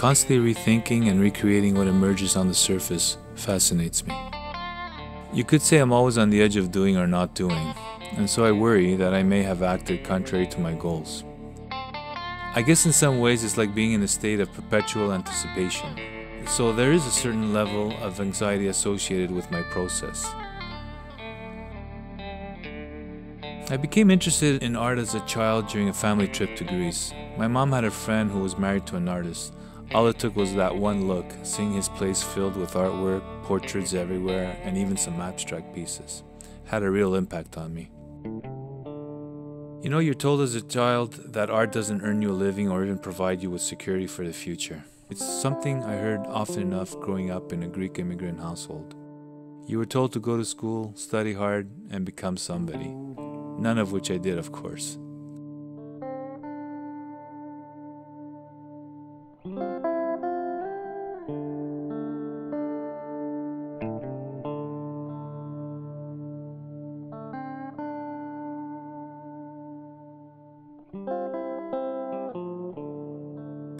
Constantly rethinking and recreating what emerges on the surface fascinates me. You could say I'm always on the edge of doing or not doing, and so I worry that I may have acted contrary to my goals. I guess in some ways it's like being in a state of perpetual anticipation. So there is a certain level of anxiety associated with my process. I became interested in art as a child during a family trip to Greece. My mom had a friend who was married to an artist. All it took was that one look, seeing his place filled with artwork, portraits everywhere, and even some abstract pieces. Had a real impact on me. You know, you're told as a child that art doesn't earn you a living or even provide you with security for the future. It's something I heard often enough growing up in a Greek immigrant household. You were told to go to school, study hard, and become somebody. None of which I did, of course.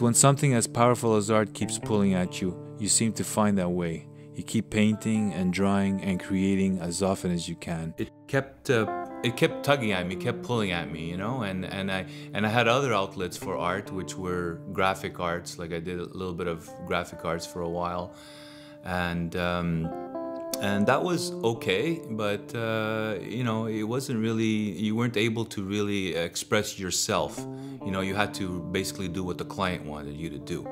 When something as powerful as art keeps pulling at you, you seem to find that way. You keep painting and drawing and creating as often as you can. It kept uh, it kept tugging at me, kept pulling at me, you know, and and I and I had other outlets for art, which were graphic arts. Like I did a little bit of graphic arts for a while, and. Um, and that was okay but uh, you know it wasn't really you weren't able to really express yourself. You know you had to basically do what the client wanted you to do.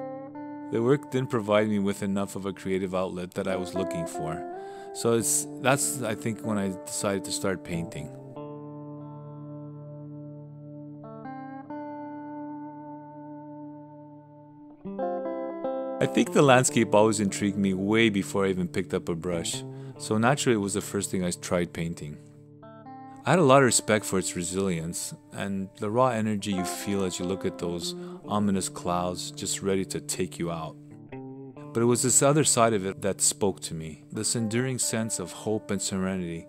The work didn't provide me with enough of a creative outlet that i was looking for. So it's that's i think when i decided to start painting. I think the landscape always intrigued me way before I even picked up a brush, so naturally it was the first thing I tried painting. I had a lot of respect for its resilience and the raw energy you feel as you look at those ominous clouds just ready to take you out. But it was this other side of it that spoke to me this enduring sense of hope and serenity.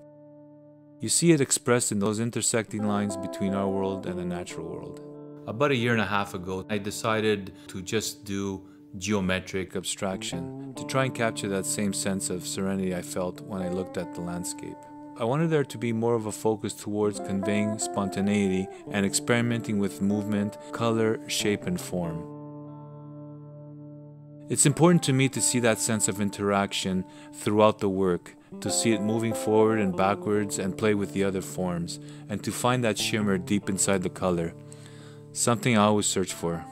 You see it expressed in those intersecting lines between our world and the natural world. About a year and a half ago, I decided to just do geometric abstraction to try and capture that same sense of serenity I felt when I looked at the landscape. I wanted there to be more of a focus towards conveying spontaneity and experimenting with movement, color, shape, and form. It's important to me to see that sense of interaction throughout the work, to see it moving forward and backwards and play with the other forms, and to find that shimmer deep inside the color, something I always search for.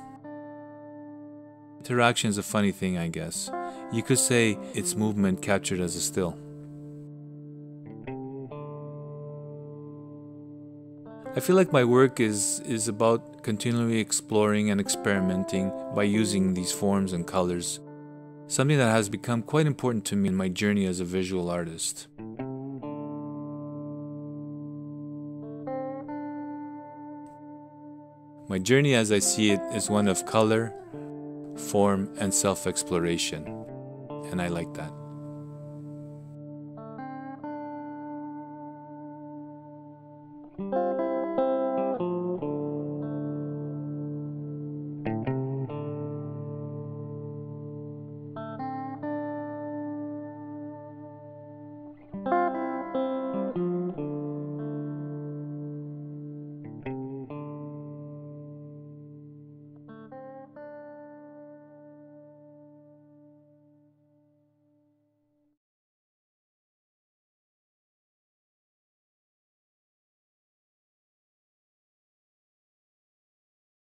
Interaction is a funny thing, I guess. You could say it's movement captured as a still. I feel like my work is, is about continually exploring and experimenting by using these forms and colors, something that has become quite important to me in my journey as a visual artist. My journey as I see it is one of color, form, and self exploration. And I like that.